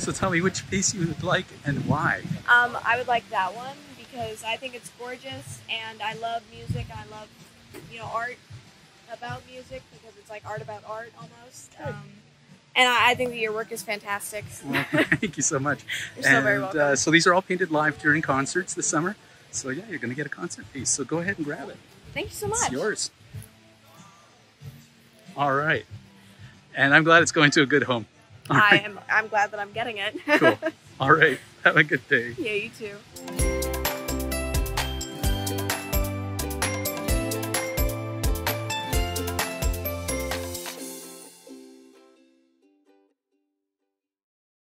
So tell me which piece you would like and why. Um, I would like that one because I think it's gorgeous and I love music. I love, you know, art about music because it's like art about art almost. Um, and I, I think that your work is fantastic. Well, thank you so much. You're so very welcome. Uh, so these are all painted live during concerts this summer. So yeah, you're going to get a concert piece. So go ahead and grab it. Thank you so much. It's yours. All right. And I'm glad it's going to a good home. All I right. am. I'm glad that I'm getting it. Cool. All right. Have a good day. yeah, you too.